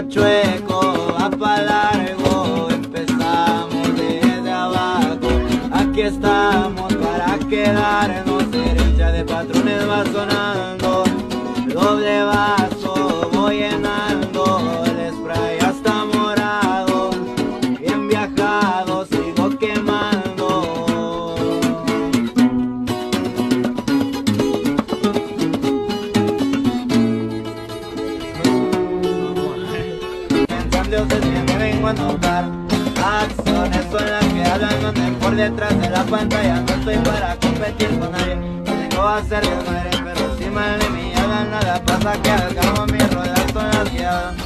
chueco, va para largo, empezamos desde abajo. Aquí estamos para quedarnos, herencia de patrones va sonando, doble vaso dioses siempre vengo a notar Acciones son las que hablan, anden por detrás de la pantalla. No estoy para competir con nadie, no vengo a ser Pero si mal de mí hagan nada. Pasa que acabo mi ruedas son las que